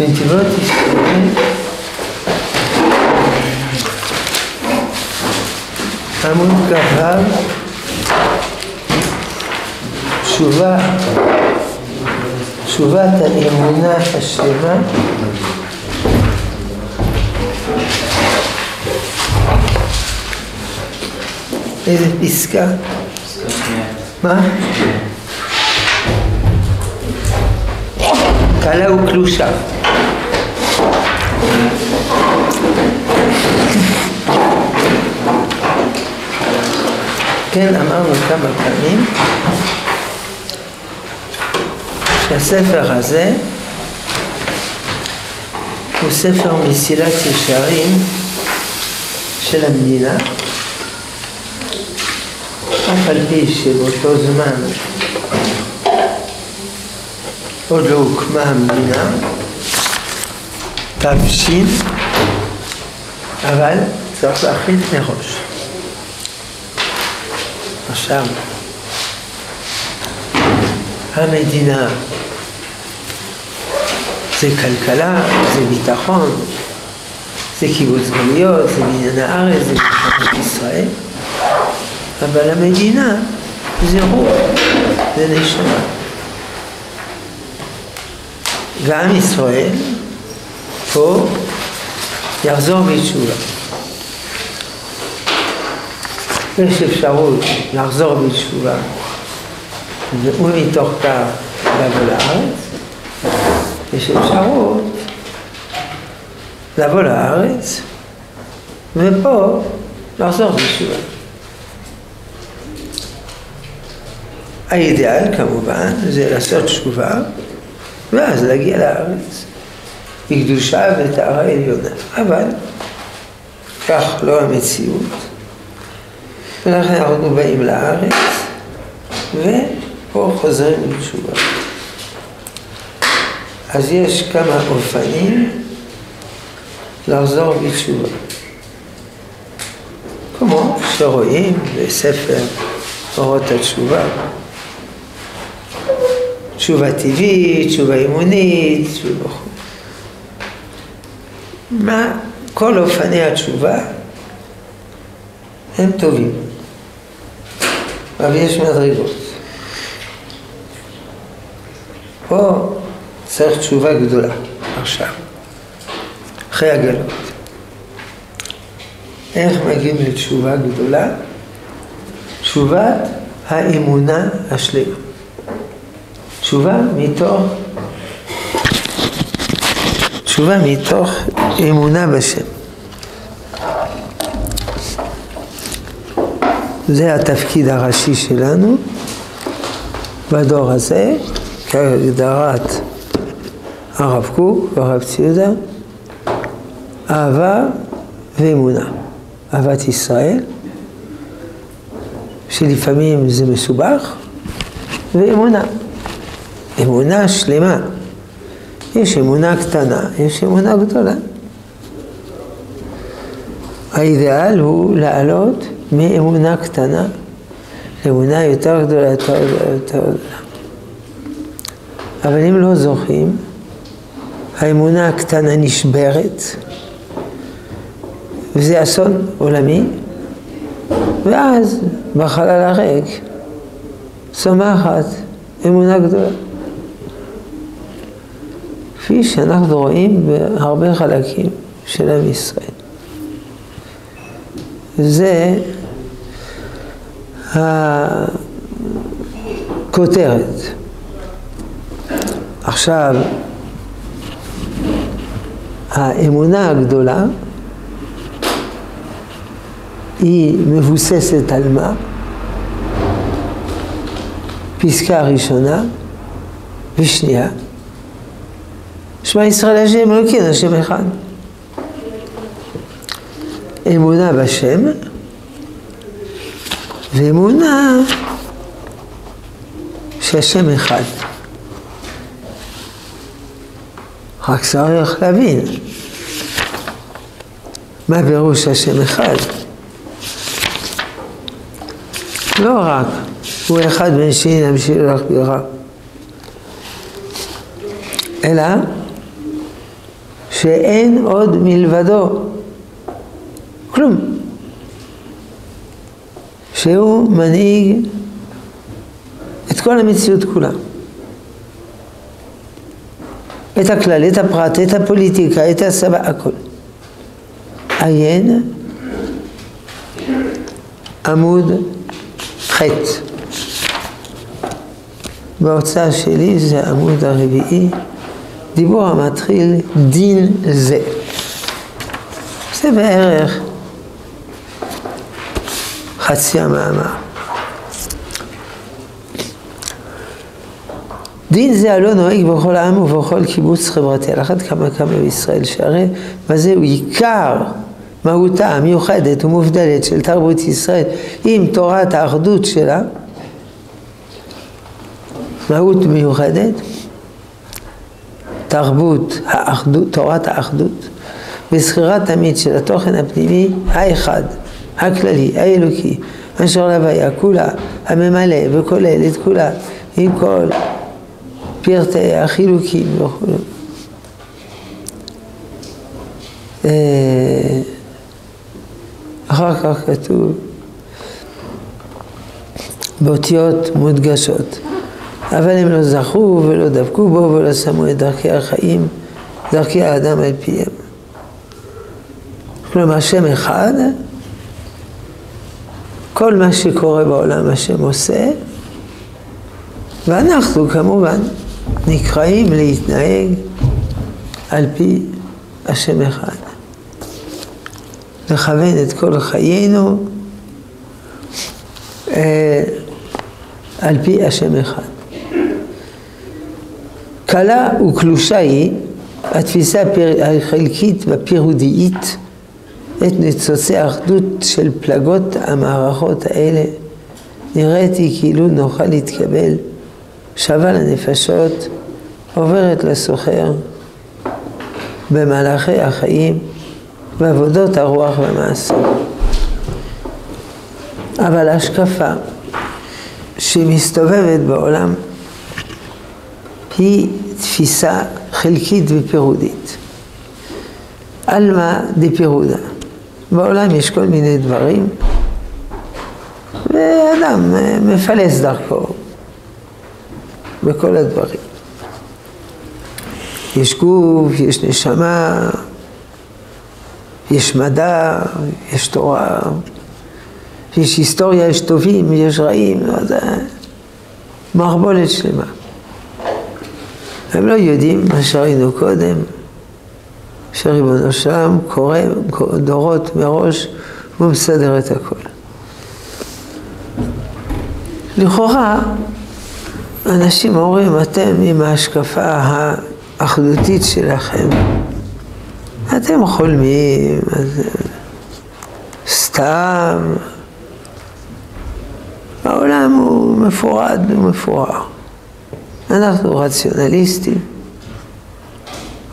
בנתיבות ישראל עמוד כ"ו תשובה, תשובת האמונה השלמה איזה פסקה? מה? קלה וקלושה. כן, אמרנו כמה פעמים שהספר הזה הוא ספר מסילת ישרים של המדינה, אף על פי שבאותו זמן עוד לא הוקמה המדינה, תש, אבל צריך להחליט מראש. עכשיו, המדינה זה כלכלה, זה ביטחון, זה קיבוץ גלויות, זה בניין הארץ, זה ביטחון ישראל, אבל המדינה זה רוח, זה נשמה. ועם ישראל פה יחזור בתשובה. יש אפשרות לחזור בתשובה ומתוך כך לבוא לארץ, יש אפשרות לבוא לארץ ופה לחזור בתשובה. האידאל כמובן זה לעשות תשובה ואז להגיע לארץ בקדושה וטהרה עליונה. אבל כך לא המציאות. ולכן אנחנו באים לארץ ופה חוזרים בתשובה. אז יש כמה אופנים לחזור בתשובה. כמו שרואים בספר אורות התשובה. תשובה טבעית, תשובה אימונית, תשובה... מה? כל אופני התשובה הם טובים. אבל יש מדרגות. פה צריך תשובה גדולה, עכשיו, אחרי הגלות. איך מגיעים לתשובה גדולה? תשובת האמונה השלמה. תשובה מתוך, תשובה מתוך אמונה בשם. זה התפקיד הראשי שלנו בדור הזה, כהגדרת הרב קוק והרב ציודה, אהבה ואמונה. אהבת ישראל, שלפעמים זה מסובך, ואמונה. אמונה שלמה. יש אמונה קטנה, יש אמונה גדולה. האידאל הוא לעלות מאמונה קטנה לאמונה יותר גדולה, יותר גדולה, יותר גדולה. אבל אם לא זוכים, האמונה הקטנה נשברת, וזה אסון עולמי, ואז בחלל הריק צומחת אמונה גדולה. כפי שאנחנו רואים בהרבה חלקים של עם ישראל. זה הכותרת. עכשיו, האמונה הגדולה היא מבוססת על מה? פסקה ראשונה ושנייה. שמע ישראל השם אלוקים, השם אחד. אמונה בשם ואמונה שהשם אחד. רק צריך להבין מה פירוש השם אחד. לא רק, הוא אחד בין שני להמשיך לך בירה. אלא שאין עוד מלבדו כלום. שהוא מנהיג את כל המציאות כולה. את הכלל, את הפרט, את הפוליטיקה, את הסבא, הכל. עיין עמוד ח' בהוצאה שלי זה עמוד הרביעי, דיבור המתחיל דין זה. זה בערך חצי המאמר. דין זה הלא נוהג בכל העם ובכל קיבוץ חברתי, על אחת כמה כמה בישראל, שהרי מה זהו עיקר מהותה המיוחדת ומובדלת של תרבות ישראל עם תורת האחדות שלה, מהות מיוחדת, תרבות האחדות, תורת האחדות, וזכירה תמיד של התוכן הפנימי האחד, הכללי, האלוקי, אשר להוויה כולה, הממלא וכולל את כולה, עם כל פרטי החילוקים וכו'. אה, אחר כך כתוב באותיות מודגשות, אבל הם לא זכו ולא דבקו בו ולא שמו את דרכי החיים, דרכי האדם על פיהם. כלומר, שם אחד, כל מה שקורה בעולם השם עושה, ואנחנו כמובן נקראים להתנהג על פי השם אחד. לכוון את כל חיינו אה, על פי השם אחד. קלה וקלושה היא התפיסה החלקית והפירודית את ניצוצי האחדות של פלגות המערכות האלה נראית היא כאילו נוכל להתקבל, שווה לנפשות, עוברת לסוחר במהלכי החיים בעבודות הרוח והמעשה. אבל ההשקפה שמסתובבת בעולם היא תפיסה חלקית ופירודית. עלמא דפירודה. בעולם יש כל מיני דברים, ואדם מפלס דרכו בכל הדברים. יש גוף, יש נשמה, יש מדע, יש תורה, יש היסטוריה, יש טובים, יש רעים, זה מערבולת שלמה. הם לא יודעים מה שראינו קודם, שריבונו שלם קורא דורות מראש והוא מסדר את הכל. לכאורה, אנשים אומרים, אתם עם ההשקפה האחדותית שלכם, אתם חולמים, אז סתם. העולם הוא מפורד ומפואר. אנחנו רציונליסטים,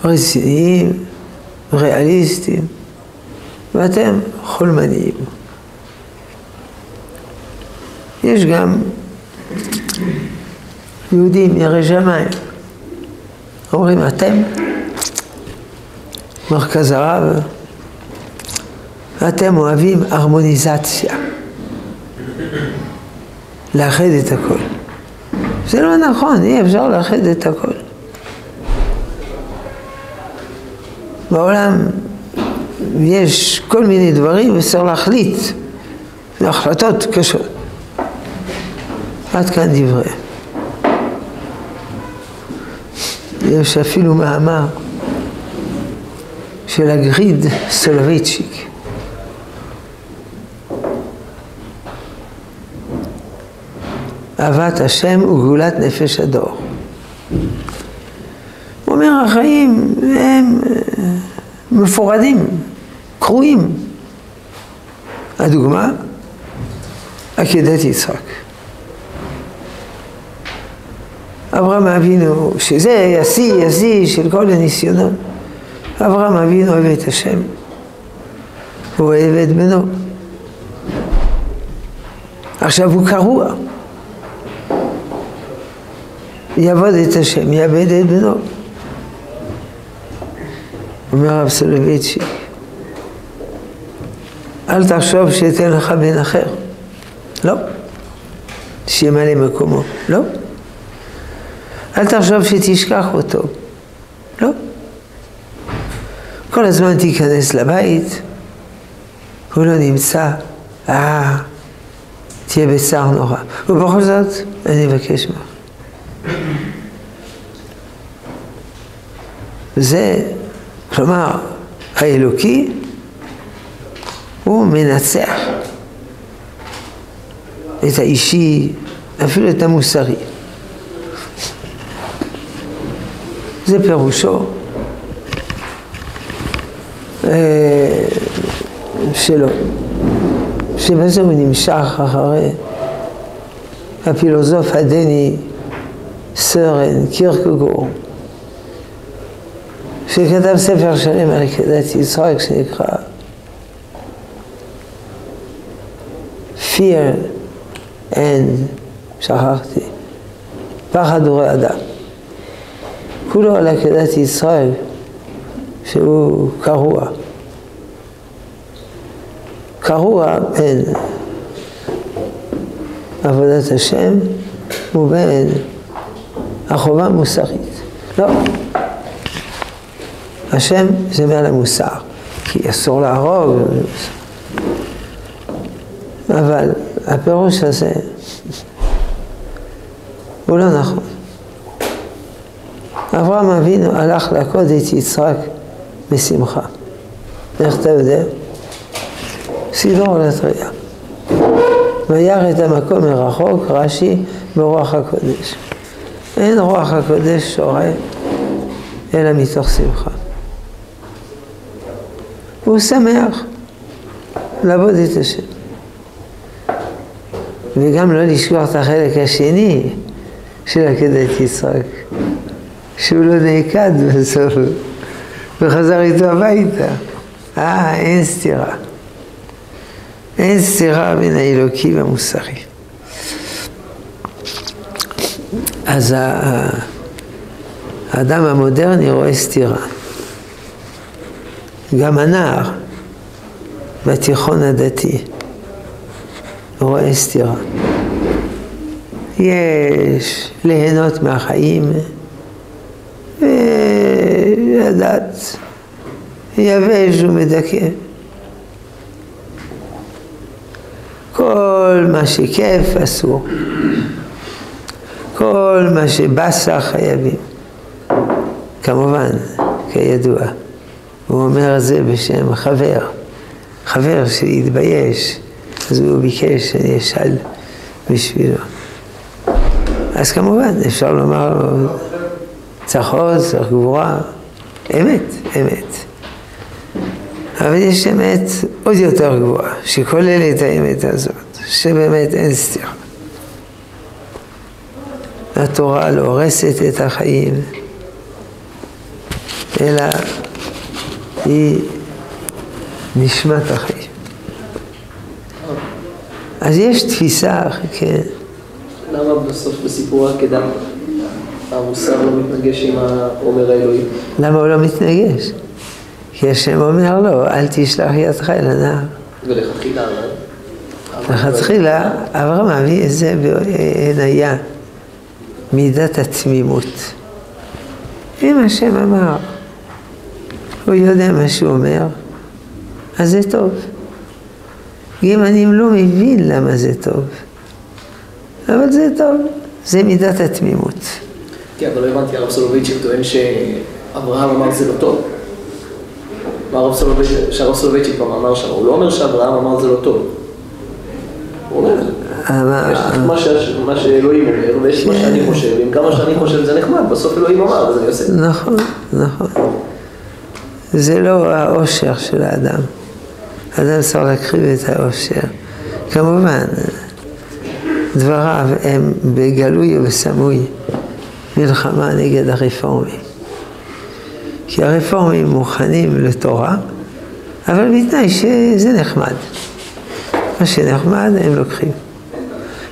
רציניים, ריאליסטים, ואתם חולמניים. יש גם יהודים ירא שמיים, אומרים אתם מרכז הרב, אתם אוהבים הרמוניזציה, לאחד את הכל. זה לא נכון, אי אפשר לאחד את הכל. בעולם יש כל מיני דברים וצריך להחליט, זה החלטות קשות. עד כאן דברי. יש אפילו מאמר של הגריד סולובייצ'יק. אהבת השם וגאולת נפש הדור. הוא אומר, החיים הם אה, מפורדים, קרועים. הדוגמה, עקדת יצחק. אברהם אבינו, שזה השיא, השיא של כל הניסיונות. אברהם אבינו אוהב את השם, הוא אוהב את בנו. עכשיו הוא קרוע. יעבוד את השם, יאבד את בנו. אומר הרב סולובייצ'יק, אל תחשוב שאתן לך בן אחר. לא. שימלא מקומו. לא. אל תחשוב שתשכח אותו. לא. כל הזמן תיכנס לבית, הוא לא נמצא, אה, תהיה בצער נורא. ובכל זאת, אני מבקש ממך. זה, כלומר, האלוקי הוא מנצח את האישי, אפילו את המוסרי. זה פירושו אה, שלו, שבזה הוא נמשך אחרי הפילוסוף הדני סרן קירקגור, שכתב ספר שלם על עקדת יצחק שנקרא fear and, שכחתי, פחד הורי אדם. כולו על עקדת ישראל, שהוא קרוע. קרוע בין עבודת השם ובין החובה המוסרית. לא. השם זה מעל המוסר, כי אסור להרוג. אבל הפירוש הזה הוא לא נכון. אברהם אבינו הלך לעקוד את יצחק בשמחה. איך אתה יודע? סידור לתרייה. וירא את המקום מרחוק, רש"י, ברוח הקודש. אין רוח הקודש שורה אלא מתוך שמחה. הוא שמח לעבוד את השם. וגם לא לשכוח את החלק השני של עקדת יצחק, שהוא לא נעקד בסוף, וחזר איתו הביתה. אה, אין סתירה. אין סתירה בין האלוקי והמוסרי. אז האדם המודרני רואה סתירה. גם הנער בתיכון הדתי רואה סתירה. יש ליהנות מהחיים ולדעת יבש ומדכא. כל מה שכיף אסור. כל מה שבאסה חייבים. כמובן, כידוע, הוא אומר זה בשם חבר, חבר שהתבייש, אז הוא ביקש שאני אשאל בשבילו. אז כמובן, אפשר לומר לו, צריך עוז, צריך גבורה, אמת, אמת. אבל יש אמת עוד יותר גבוהה, שכוללת את האמת הזאת, שבאמת אין סתירה. התורה לא הורסת את החיים, אלא היא נשמת החיים. אז יש תפיסה, כן. למה בסוף בסיפור העקדה המוסר לא מתנגש עם העומר האלוהי? למה הוא לא מתנגש? כי השם אומר לו, אל תשלח ידך אל הנער. ולכתחילה, לכתחילה, אברהם את זה בעינייה, מידת התמימות. אם השם אמר, הוא יודע מה שהוא אומר, אז זה טוב. אם אני לא מבין למה זה טוב, אבל זה טוב, זה מידת התמימות. כן, אבל לא הבנתי, הרב סולובייצ'יק טוען שאברהם אמר זה לא טוב. שהרב סולובייצ'יק פעם אמר שם, הוא לא אומר שאברהם אמר זה לא טוב. הוא אומר, יש מה שאלוהים אומר, ויש מה שאני חושב, אם כמה שאני חושב זה נחמד, בסוף אלוהים אמר, אז אני עושה. נכון, נכון. זה לא האושר של האדם. האדם צריך להקריב את האושר. כמובן, דבריו הם בגלוי ובסמוי מלחמה נגד הרפורמים. כי הרפורמים מוכנים לתורה, אבל בתנאי שזה נחמד. מה שנחמד הם לוקחים.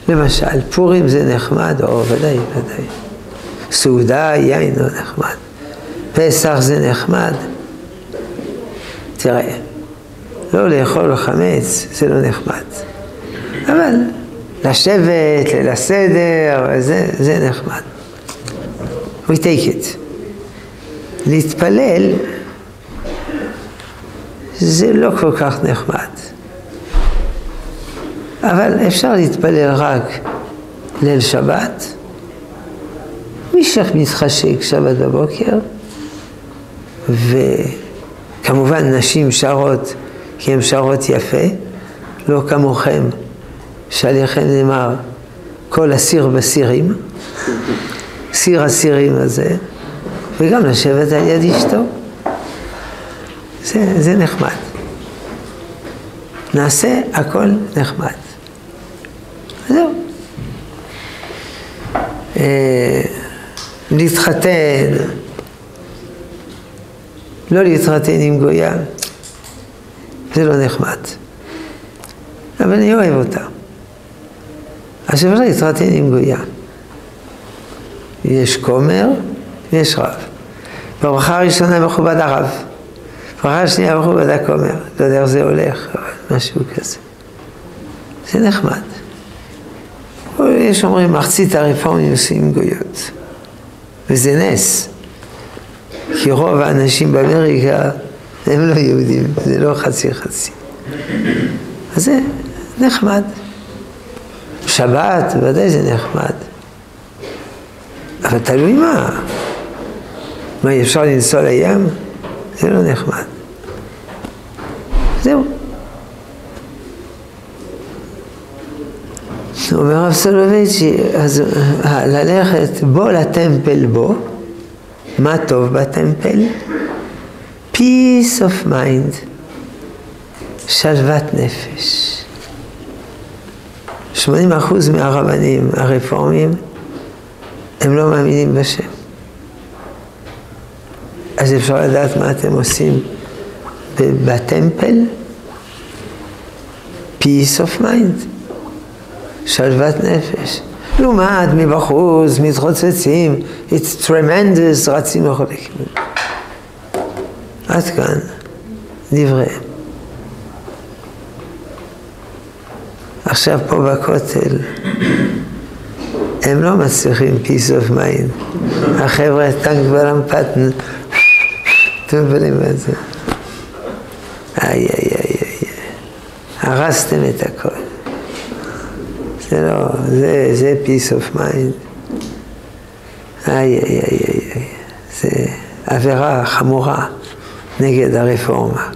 למשל, פורים זה נחמד, או ודאי, ודאי. סעודה, יין לא נחמד. פסח זה נחמד, תראה, לא לאכול חמץ זה לא נחמד. אבל לשבת, ליל הסדר, זה, זה נחמד. We take it. להתפלל זה לא כל כך נחמד. אבל אפשר להתפלל רק ליל שבת, מי שמתחשק שבת בבוקר, וכמובן נשים שרות כי הן שרות יפה, לא כמוכם, שעליכם נאמר כל אסיר בסירים, סיר הסירים הזה, וגם לשבת על יד אשתו. זה, זה נחמד. נעשה הכל נחמד. זהו. אה, להתחתן, לא להתחתן עם גויה, זה לא נחמד. אבל אני אוהב אותה. אז אפשר להתחתן עם גויה. יש כומר ויש רב. ברכה הראשונה מכובד הרב. ברכה השנייה מכובד הכומר. לא יודע איך זה הולך, אבל משהו כזה. זה נחמד. יש אומרים מחצית הרפורמים עושים גויות. וזה נס. כי רוב האנשים באמריקה הם לא יהודים, זה לא חצי חצי. אז זה נחמד. שבת, ודאי זה נחמד. אבל תלוי מה. מה, אפשר לנסוע לים? זה לא נחמד. זהו. אומר הרב סולובייצ'י, אז אה, ללכת בו לטמפל בו, מה טוב בטמפל? peace of mind, שלוות נפש. 80% מהרבנים הרפורמים הם לא מאמינים בשם. אז אפשר לדעת מה אתם עושים בטמפל? peace of mind. שלוות נפש. לעומת מבחוץ, מתחוצצים, it's tremendous, רצים הכיוון. עד כאן דבריהם. עכשיו פה בכותל, הם לא מצליחים peace of mind. החבר'ה, טנק בלמפטן, אתם מבינים מה זה? איי, איי, איי, איי. הרסתם את הכל. זה לא, זה, זה peace of mind. איי, איי, איי, איי, זה עבירה חמורה נגד הרפורמה.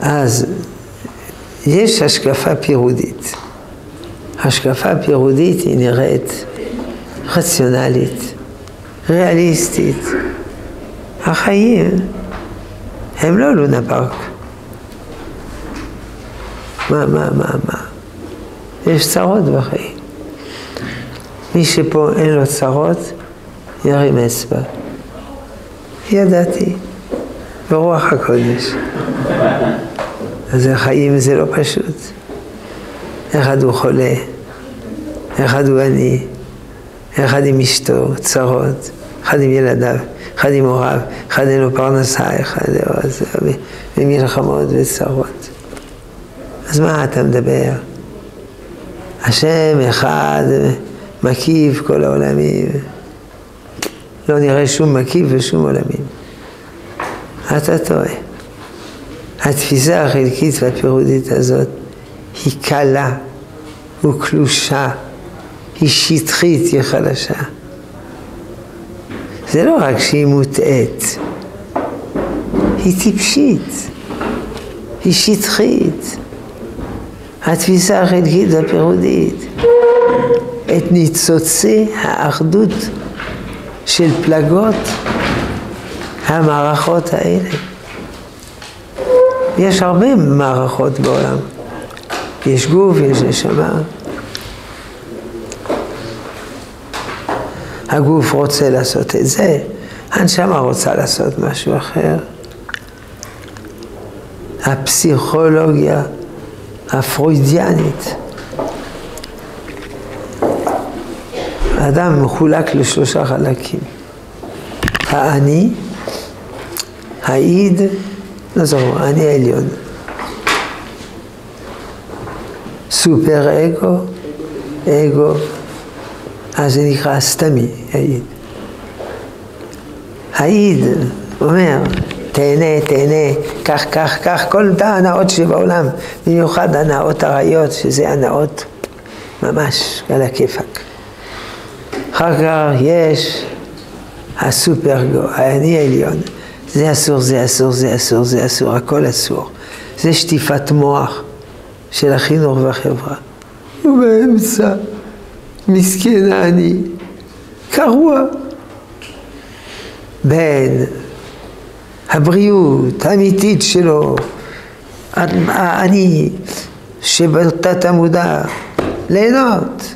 אז יש השקפה פירודית. השקפה פירודית היא נראית רציונלית, ריאליסטית. החיים הם לא לונה פארק. מה, מה, מה, מה? יש צרות בחיים. מי שפה אין לו צרות, ירים אצבע. ידעתי, ברוח הקודש. אז החיים זה לא פשוט. אחד הוא חולה, אחד הוא עני, אחד עם אשתו, צרות, אחד עם ילדיו, אחד עם הוריו, אחד אין לו פרנסה, אחד במלחמות וצרות. אז מה אתה מדבר? השם אחד מקיף כל העולמים. לא נראה שום מקיף ושום עולמים. אתה טועה. התפיסה החלקית והפירודית הזאת היא קלה וקלושה, היא שטחית, היא חלשה. זה לא רק שהיא מוטעית, היא טיפשית, היא שטחית. התפיסה החלקית והפירודית, את ניצוצי האחדות של פלגות המערכות האלה. יש הרבה מערכות בעולם. יש גוף, יש נשמה. הגוף רוצה לעשות את זה, הנשמה רוצה לעשות משהו אחר. הפסיכולוגיה הפרוידיאנית. האדם מחולק לשלושה חלקים. האני, האיד, לא זוכר, אני העליון. סופר אגו, אגו, אז זה נקרא סתמי, האיד. האיד אומר, תהנה, תהנה, כך, כך, כך, כל ההנאות שבעולם, במיוחד הנאות ארעיות, שזה הנאות ממש על הכיפאק. אחר כך יש הסופרגו, האני העליון. זה אסור, זה אסור, זה אסור, זה אסור, הכל אסור. זה שטיפת מוח של החינוך והחברה. ובאמצע, מסכן העני, קרוע. בין הבריאות האמיתית שלו, אני שבתת המודע ליהנות,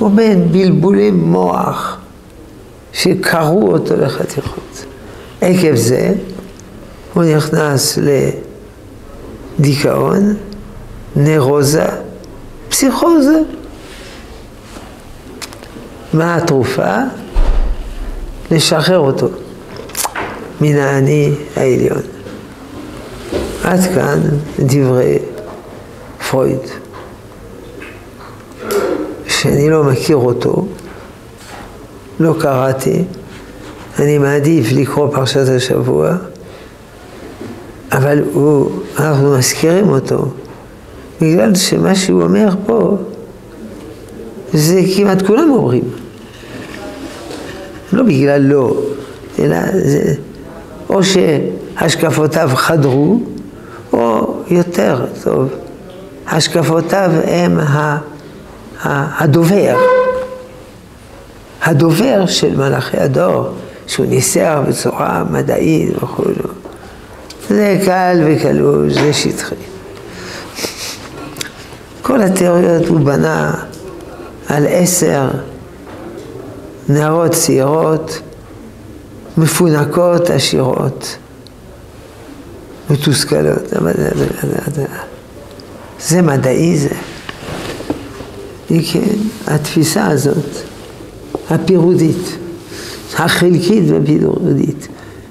ובין בלבולי מוח שקרעו אותו לחתיכות. עקב זה הוא נכנס לדיכאון, נרוזה, פסיכוזה. מה התרופה? לשחרר אותו מן האני העליון. עד כאן דברי פרויד, שאני לא מכיר אותו, לא קראתי, אני מעדיף לקרוא פרשת השבוע, אבל הוא, אנחנו מזכירים אותו, בגלל שמה שהוא אומר פה, זה כמעט כולם אומרים. לא בגלל לא, אלא זה, או שהשקפותיו חדרו, או יותר טוב, השקפותיו הם הדובר, הדובר של מלאכי הדור, שהוא ניסח בצורה מדעית וכו'. זה קל וקלוש, זה שטחי. כל התיאוריות הוא בנה על עשר נערות צעירות, מפונקות, עשירות, מתוסכלות. זה מדעי זה. כן, התפיסה הזאת, הפירודית, החלקית והפירודית,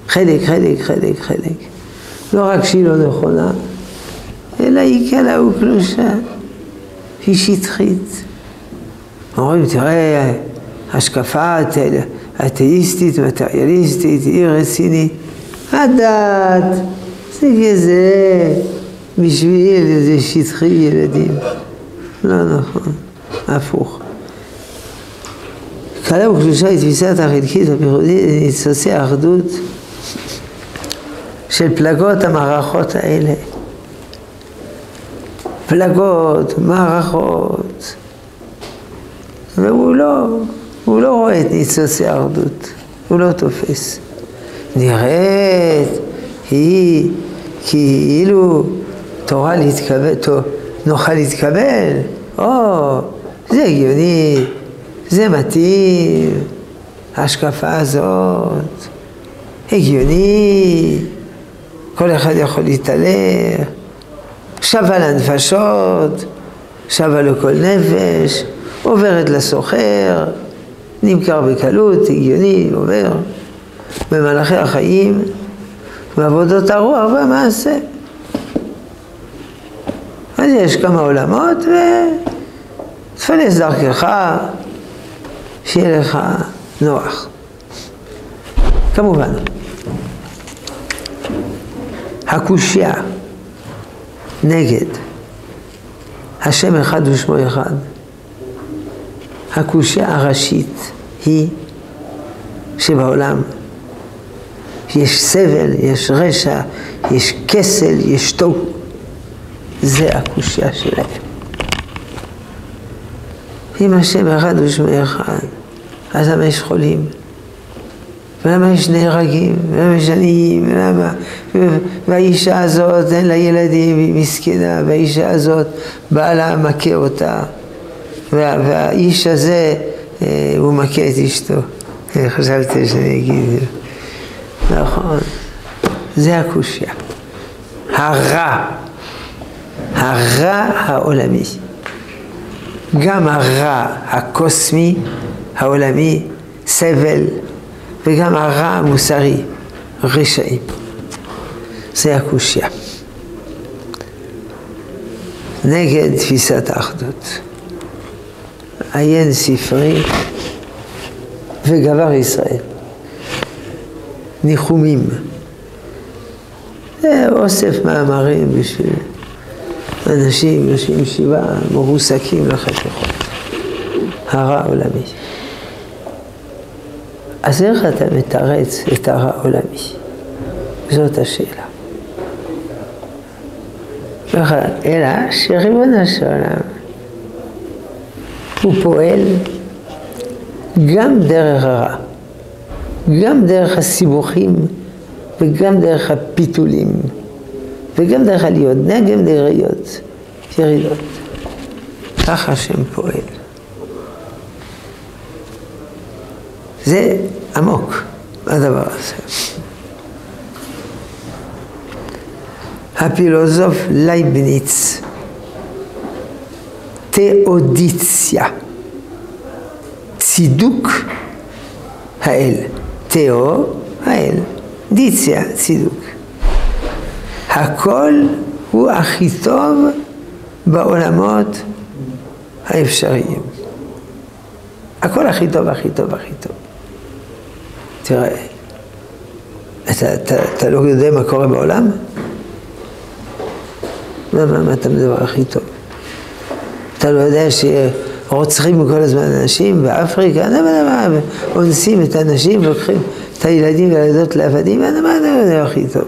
חלק, חלק, חלק, חלק. לא רק שהיא לא נכונה, אלא היא קלה וקלושה, היא שטחית. אומרים, תראה, השקפה אתאיסטית, מטריאליסטית, היא רצינית. הדת זה כזה בשביל איזה שטחי ילדים. לא נכון, הפוך. קלה וקדושה היא תפיסת החלקית הפירודית ניצוצי האחדות של פלגות המערכות האלה. פלגות, מערכות, והוא לא, הוא לא רואה את ניצוצי האחדות, הוא לא תופס. נראית היא כאילו תורה להתקבל, נוכל להתקבל, או, זה הגיוני, זה מתאים, ההשקפה הזאת, הגיוני, כל אחד יכול להתעלם, שווה לנפשות, שווה לכל נפש, עוברת לסוחר, נמכר בקלות, הגיוני, עובר. במהלכי החיים, בעבודות הרוח והמעשה. אז יש כמה עולמות ותפלס דרכך, שיהיה לך נוח. כמובן, הקושייה נגד השם אחד ושמו אחד הקושייה הראשית היא שבעולם יש סבל, יש רשע, יש כסל, יש תוהו. זה הקושייה שלהם. אם השם אחד ושמי אחד, אז למה יש חולים? ולמה יש נהרגים? ולמה יש עניים? ולמה? והאישה הזאת אין לה ילדים, היא מסכנה, והאישה הזאת בעלה מכה אותה. וה, והאיש הזה, אה, הוא מכה את אשתו. חשבתי שאני אגיד, נכון, זה הקושייה. הרע, הרע העולמי. גם הרע הקוסמי, העולמי, סבל, וגם הרע המוסרי, רשעים. זה הקושייה. נגד תפיסת האחדות. עיין ספרי וגבר ישראל. ניחומים. זה אוסף מאמרים בשביל אנשים יושבים שבעה מרוסקים לחשכות. הרע עולמי. אז איך אתה מתרץ את הרע עולמי? זאת השאלה. אלא שריבונו של עולם הוא פועל גם דרך הרע, גם דרך הסיבוכים וגם דרך הפיתולים וגם דרך עליות, גם דרך ירידות, ירידות. ככה השם פועל. זה עמוק, הדבר הזה. הפילוסוף לייבניץ, תאודיציה, צידוק האל, תאו האל, דיציה, צידוק. הכל הוא הכי טוב בעולמות האפשריים. הכל הכי טוב, הכי טוב, הכי טוב. תראה, אתה, אתה, אתה לא יודע מה קורה בעולם? מה, מה, מה אתה מדבר הכי טוב? אתה לא יודע שרוצחים כל הזמן אנשים באפריקה, אונסים את האנשים ולוקחים את הילדים והילדות לעבדים, מה אתה יודע הכי טוב?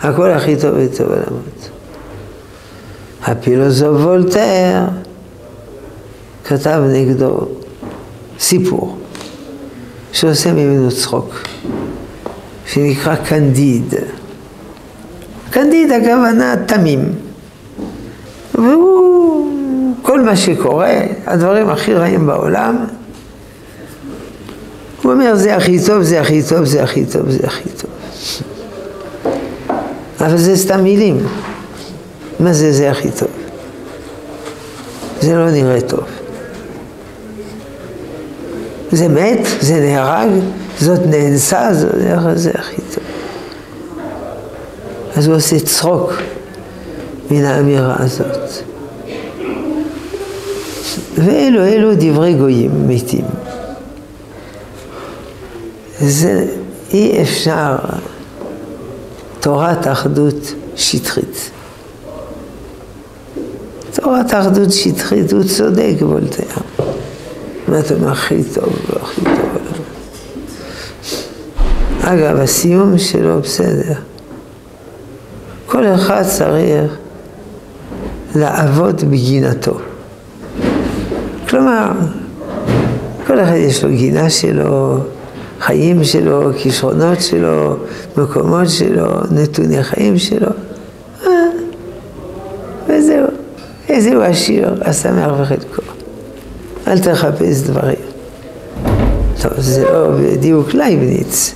הכל הכי טוב וטוב עולמות. הפילוסוף וולטר כתב נגדו סיפור שעושה ממנו צחוק, שנקרא קנדיד. קנדיד הכוונה תמים. והוא, כל מה שקורה, הדברים הכי רעים בעולם, הוא אומר זה הכי טוב, זה הכי טוב, זה הכי טוב, זה הכי טוב. אבל זה סתם מילים. מה זה זה הכי טוב? זה לא נראה טוב. זה מת, זה נהרג, זאת נאנסה, זה, זה הכי טוב. אז הוא עושה צחוק מן האמירה הזאת. ואלו אלו דברי גויים מתים. זה אי אפשר תורת אחדות שטחית. תורת אחדות שטחית, הוא צודק וולטר. מה אתה הכי טוב והכי טוב. אגב, הסיום שלו בסדר. כל אחד צריך לעבוד בגינתו. כלומר, כל אחד יש לו גינה שלו, חיים שלו, כישרונות שלו, מקומות שלו, נתוני חיים שלו. אה, וזהו. איזהו עשיר, השמח בחלקו. אל תחפש דברים. טוב, זה לא בדיוק לייבניץ,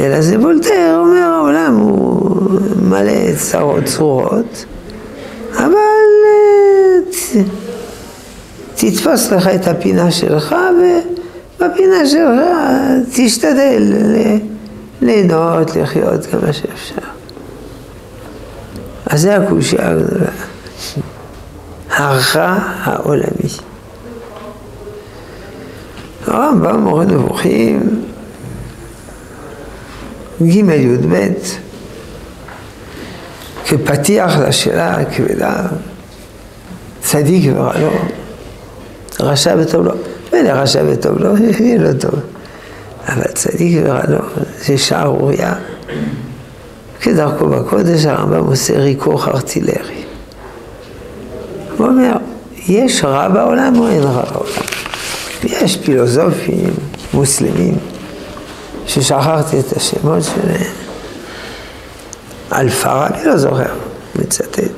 אלא זה וולטר, אומר העולם הוא מלא צרות צרורות, אבל אה, תתפוס לך את הפינה שלך ובפינה שלך תשתדל ליהנות, לחיות כמה שאפשר. אז זה הקושייה הגדולה. הרע העולמי. הרמב"ם מורה נבוכים, ג' י"ב, כפתיח לשאלה הכבדה, צדיק ורע לא, רשע וטוב לא. מילא רשע וטוב לא, יהיה לא טוב. אבל צדיק ורע לא, זה שערורייה. כדרכו בקודש הרמב"ם עושה ריכוך ארטילרי. הוא אומר, יש רע בעולם או אין רע בעולם? יש פילוסופים מוסלמים ששכחתי את השמות שלהם. אלפרבי לא זוכר, מצטט.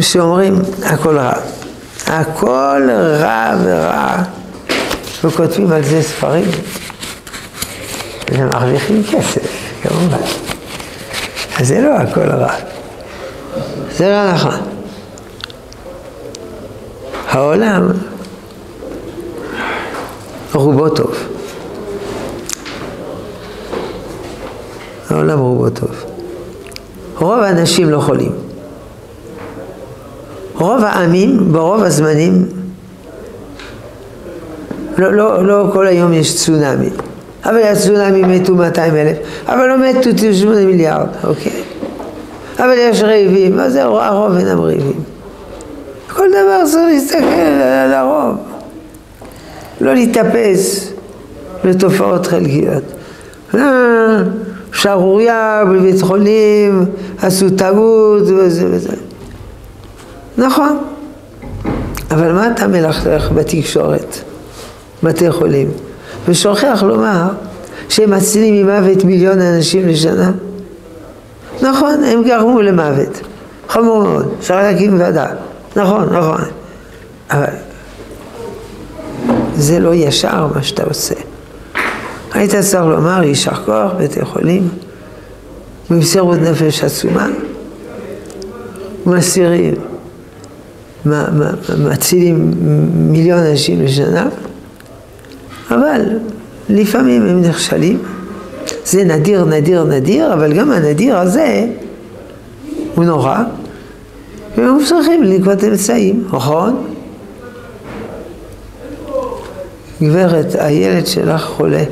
שאומרים הכל רע. הכל רע ורע, וכותבים על זה ספרים, ומרוויחים כסף, כמובן. אז זה לא הכל רע. זה רע לך. העולם רובו טוב. העולם רובו טוב. רוב האנשים לא חולים. רוב העמים ברוב הזמנים, לא, לא, לא כל היום יש צונאמי, אבל הצונאמי מתו 200 אלף, אבל לא מתו 8 מיליארד, אוקיי? אבל יש רעבים, זה הרוב אינם רעבים? כל דבר צריך להסתכל על הרוב, לא להתאפס לתופעות חלקיות. אה, שערוריה בבית חולים, עשו טעות וזה וזה. נכון, אבל מה אתה מלכלך בתקשורת, בתי חולים, ושוכח לומר שהם מצילים ממוות מיליון אנשים לשנה? נכון, הם גרמו למוות, חמור מאוד, אפשר להקים ועדה, נכון, נכון, אבל זה לא ישר מה שאתה עושה. היית צריך לומר יישר כוח, בתי חולים, במסירות נפש עצומה, מסירים, מצילים מיליון אנשים לשנה, אבל לפעמים הם נכשלים. זה נדיר, נדיר, נדיר, אבל גם הנדיר הזה הוא נורא, והם צריכים לנקוט אמצעים, נכון? גברת, הילד שלך חולה.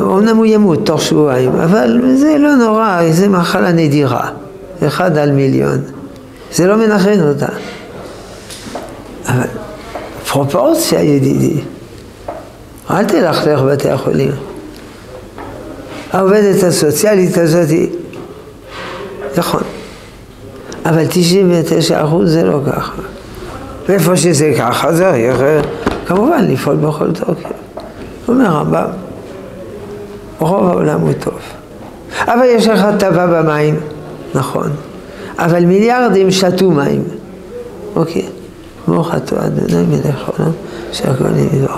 אומנם הוא ימות תוך שבועיים, אבל זה לא נורא, זה מחלה נדירה, אחד על מיליון. זה לא מנחם אותה. אבל פרופורציה, ידידי, אל תלכלך בתי החולים. העובדת הסוציאלית הזאת, נכון, אבל 99 אחוז זה לא ככה. ואיפה שזה ככה, צריך כמובן לפעול בכל תוקף. אומר רמב"ם, רוב העולם הוא טוב. אבל יש לך טבע במים, נכון. אבל מיליארדים שתו מים. אוקיי. ברוך אתה אדוני מלך העולם, שהכל נדבר.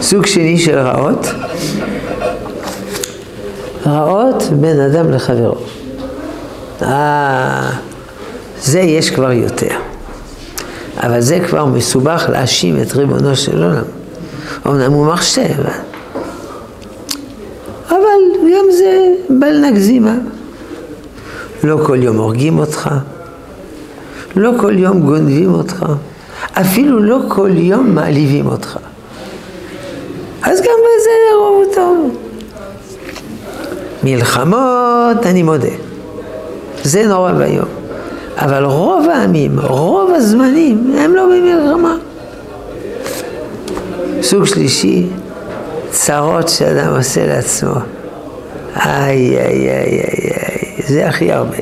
סוג שני של רעות, רעות בין אדם לחברו. אה, זה יש כבר יותר. אבל זה כבר מסובך להאשים את ריבונו של עולם. אמנם הוא מחשב, אבל זה בל נגזימה. לא כל יום הורגים אותך, לא כל יום גונבים אותך, אפילו לא כל יום מעליבים אותך. אז גם בזה הרוב טוב. מלחמות, אני מודה, זה נורא ואיום. אבל רוב העמים, רוב הזמנים, הם לא במלחמה. סוג שלישי, צרות שאדם עושה לעצמו. איי, איי, איי, איי, איי, זה הכי הרבה.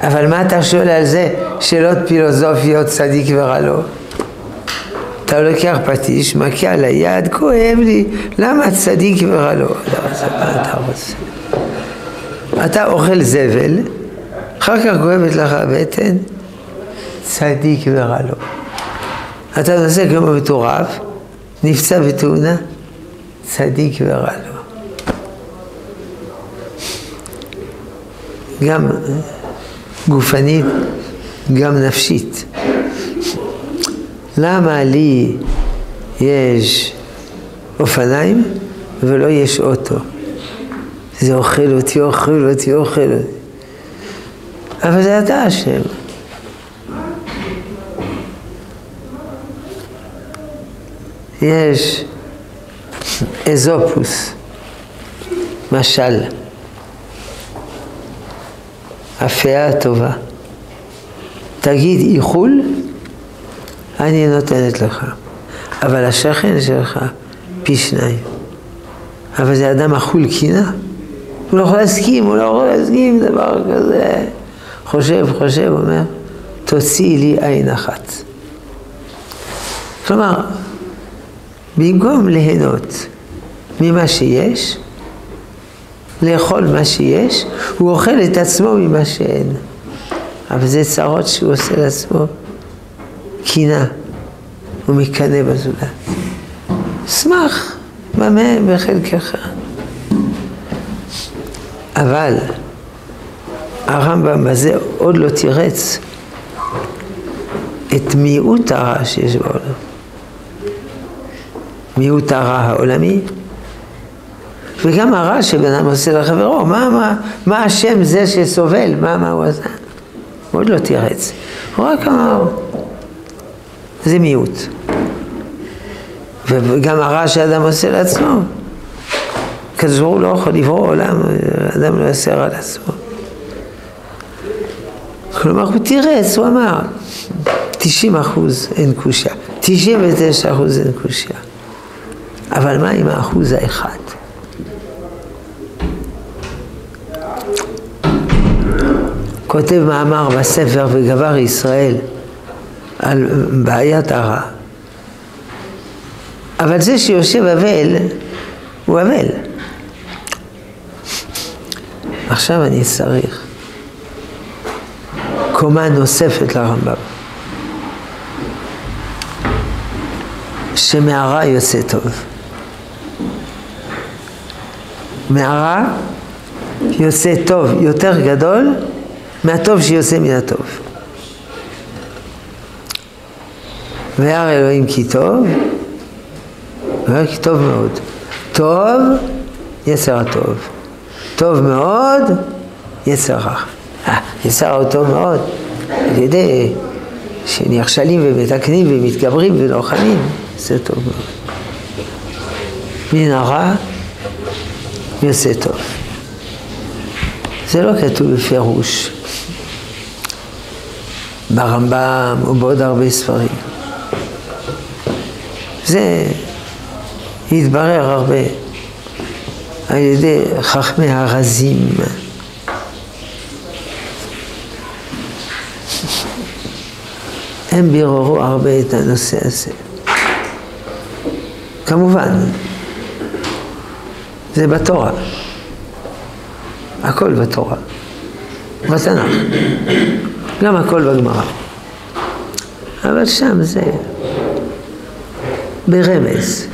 אבל מה אתה שואל על זה? שאלות פילוסופיות צדיק ורע לו. אתה לוקח פטיש, מכה על היד, כואב לי, למה צדיק ורע לו? אתה אוכל זבל, אחר כך כואבת לך הבטן, צדיק ורע לו. אתה נוסע כמו מטורף, נפצע בתאונה, צדיק ורע לו. גם גופנית, גם נפשית. למה לי יש אופניים ולא יש אוטו? זה אוכל אותי, אוכל אותי, אוכל אותי. אבל זה אתה אשם. יש אזופוס, משל, הפאה הטובה. תגיד איחול, אני נותנת לך. אבל השכן שלך פי שניים. אבל זה אדם אכול קינה. הוא לא יכול להסכים, הוא לא יכול להסכים דבר כזה. חושב, חושב, אומר, תוציאי לי עין אחת. כלומר, במקום ליהנות ממה שיש, לאכול מה שיש, הוא אוכל את עצמו ממה שאין. אבל זה צרות שהוא עושה לעצמו קינה, הוא מקנא בזולת. שמח, במה בחלקך. אבל הרמב"ם בזה עוד לא תירץ את מיעוט הרע שיש בעולם. מיעוט הרע העולמי, וגם הרע שבן אדם עושה לחברו, מה, מה, מה השם זה שסובל, מה, מה הוא עשה? הוא עוד לא תירץ, הוא רק אמר, זה מיעוט. וגם הרע שאדם עושה לעצמו, ברוך הוא לא יכול לברוא עולם, אדם לא יעשה רע לעצמו. כלומר, הוא תירץ, הוא אמר, 90 אחוז אין קושייה, 99 אחוז אין קושייה. אבל מה עם האחוז האחד? כותב מאמר בספר וגבר ישראל על בעיית הרע. אבל זה שיושב אבל, הוא אבל. עכשיו אני צריך קומה נוספת לרמב"ם. שמהרע יוצא טוב. מהרע יוצא טוב יותר גדול מהטוב שיוצא מן הטוב. וירא אלוהים כי טוב, וירא כי טוב מאוד. טוב, יצר הטוב. טוב מאוד, יצר רע. אה, יצר הטוב מאוד, על ידי שנכשלים ומתקנים ומתגברים ולוחמים, זה טוב מאוד. מן הרע יוצא טוב. זה לא כתוב בפירוש. ברמב"ם ובעוד הרבה ספרים. זה התברר הרבה על ידי חכמי הרזים. הם ביררו הרבה את הנושא הזה. כמובן, זה בתורה. הכל בתורה. בתנ"ך. גם הכל בגמרא. אבל שם זה ברמז.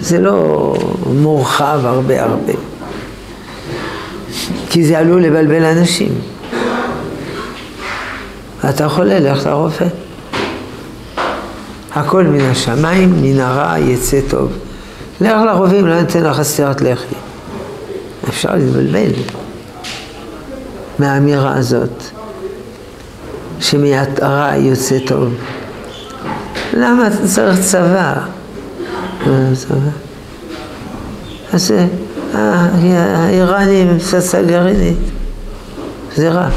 זה לא מורחב הרבה הרבה. כי זה עלול לבלבל אנשים. אתה חולה, לך לרופא. הכל מן השמיים, מן הרע יצא טוב. לך לרופא אם לא נותן לך סטירת לחי. אפשר להתבלבל מהאמירה הזאת. שמהרע יוצא טוב. למה צריך צבא? אז אה, האיראנים פצצה גרעינית, זה רע.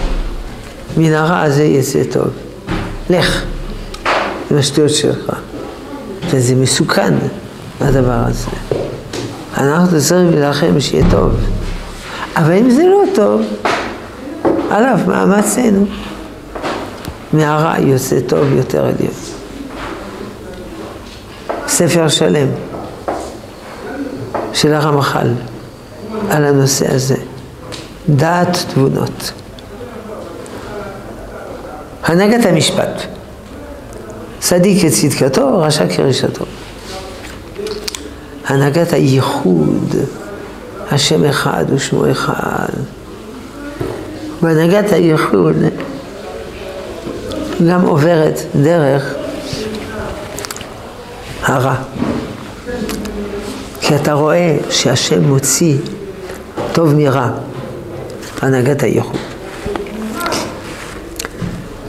מן הרע הזה יצא טוב. לך עם השטויות שלך. וזה מסוכן, הדבר הזה. אנחנו צריכים להילחם שיהיה טוב. אבל אם זה לא טוב, עליו מאמצינו. מהרע יוצא טוב יותר עליון. ספר שלם של הרמח"ל על הנושא הזה, דעת תבונות. הנהגת המשפט, צדיק כצדקתו, רשע כרשתו. הנהגת הייחוד, השם אחד ושמו אחד. בהנהגת הייחוד גם עוברת דרך הרע. כי אתה רואה שהשם מוציא טוב מרע, הנהגת הייחוד.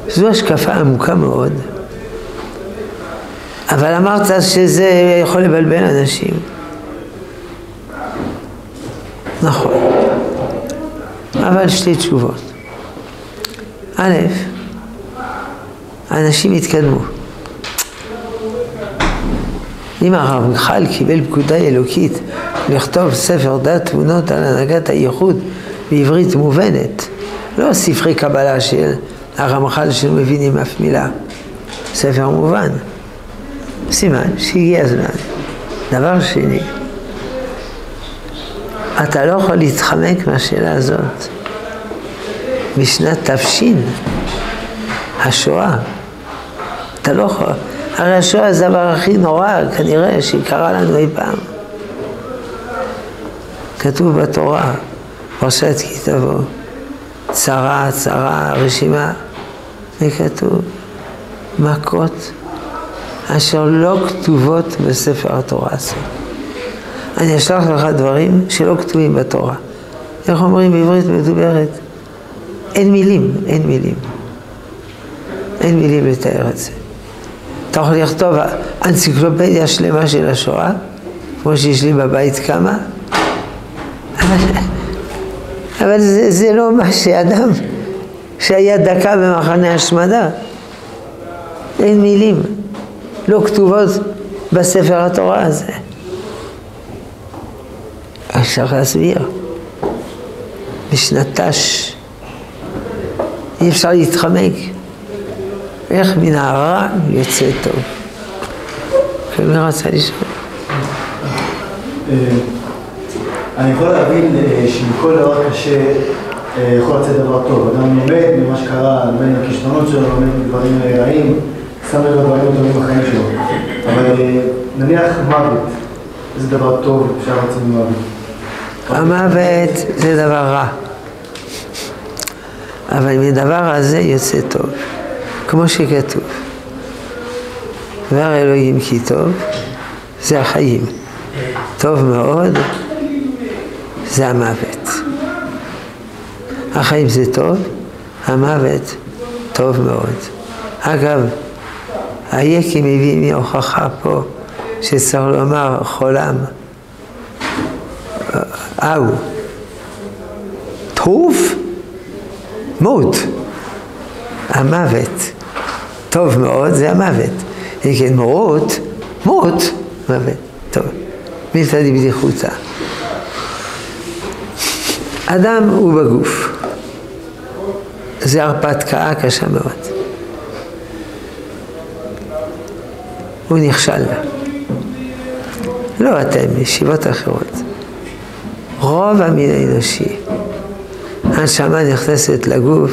זו השקפה עמוקה מאוד, אבל אמרת שזה יכול לבלבל אנשים. נכון, אבל שתי תשובות. א', האנשים התקדמו. אם הרמח"ל קיבל פקודה אלוקית לכתוב ספר דת תמונות על הנהגת הייחוד בעברית מובנת, לא ספרי קבלה של הרמח"ל שלא מבינים אף מילה, ספר מובן. סימן שהגיע הזמן. דבר שני, אתה לא יכול להתחמק מהשאלה הזאת. בשנת תש"ן, השואה, אתה לא יכול. הרי השואה זה הדבר הכי נורא כנראה שקרה לנו אי פעם. כתוב בתורה, פרשת כי תבוא, צרה, צרה, רשימה, וכתוב מכות אשר לא כתובות בספר התורה הזה. אני אשלח לך דברים שלא כתובים בתורה. איך אומרים בעברית מדוברת? אין מילים, אין מילים. אין מילים לתאר את זה. אתה יכול לכתוב אנציקלופדיה שלמה של השואה, כמו שיש לי בבית כמה, אבל, אבל זה, זה לא מה שאדם שהיה דקה במחנה השמדה. אין מילים, לא כתובות בספר התורה הזה. אפשר להסביר. משנת תש, אי אפשר להתחמק. איך מן הרע יוצא טוב? מי רצה לשאול? אה, אני יכול להבין אה, שמכל דבר קשה אה, יכול לצאת דבר טוב. אדם לומד ממה שקרה, לומד מהכישלונות שלו, לומד מדברים רעים, שם לב לדברים בחיים שלו. אבל נניח מוות, איזה דבר טוב אפשר לצאת ממוות? המוות זה דבר רע. אבל מדבר הזה יוצא טוב. כמו שכתוב. דבר אלוהים כי טוב, זה החיים. טוב מאוד, זה המוות. החיים זה טוב, המוות טוב מאוד. אגב, היקי מביא מהוכחה פה שצריך לומר חולם, אהו, טוב, מות, המוות. טוב מאוד זה המוות. אם כן מורות, מות, מוות. טוב, מילתא דבדיחותא. אדם הוא בגוף. זה הרפתקה קשה מאוד. הוא נכשל. לא אתם, ישיבות אחרות. רוב המין האנושי, הנשמה נכנסת לגוף,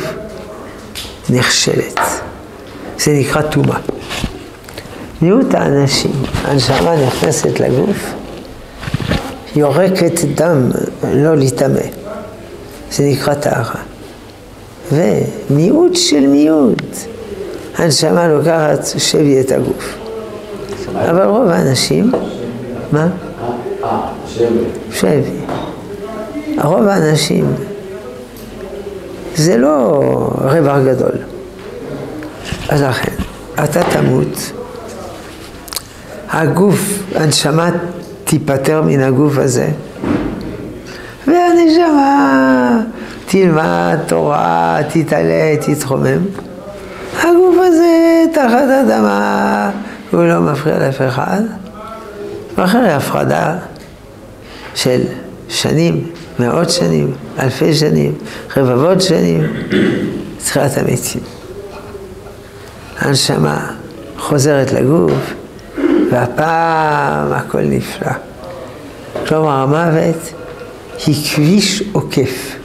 נכשלת. זה נקרא טומאה. מיעוט האנשים, הנשמה נכנסת לגוף, יורקת דם, לא להיטמא. זה נקרא טהרה. ומיעוט של מיעוט, הנשמה לוקחת שבי את הגוף. אבל רוב האנשים, מה? שבי. רוב האנשים, זה לא רווח גדול. אז לכן, אתה תמות, הגוף, הנשמה תיפטר מן הגוף הזה, והנשמה תלמד תורה, תתעלה, תתחומם. הגוף הזה תחת אדמה, הוא לא מפריע לאף אחד. ואחרי הפרדה של שנים, מאות שנים, אלפי שנים, רבבות שנים, תחילת המתים. הנשמה חוזרת לגוף, והפעם הכל נפלא. כלומר, המוות היא כביש עוקף.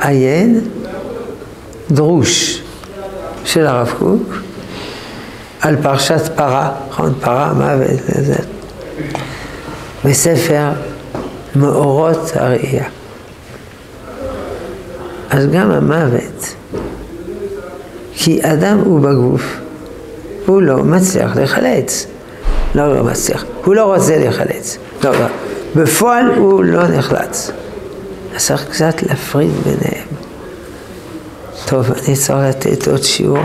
עיין, דרוש של הרב קוק, על פרשת פרה, נכון? פרה, מוות וזה. בספר מאורות הראייה. אז גם המוות כי אדם הוא בגוף, הוא לא מצליח לחלץ. לא, לא מצליח. הוא לא רוצה לחלץ. לא, לא. בפועל הוא לא נחלץ. אז צריך קצת להפריד ביניהם. טוב, אני צריך לתת עוד שיעור.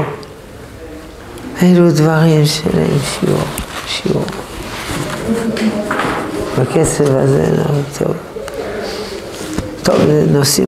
אלו דברים שלהם שיעור, שיעור. בקצב הזה, לא, טוב. טוב, נושאים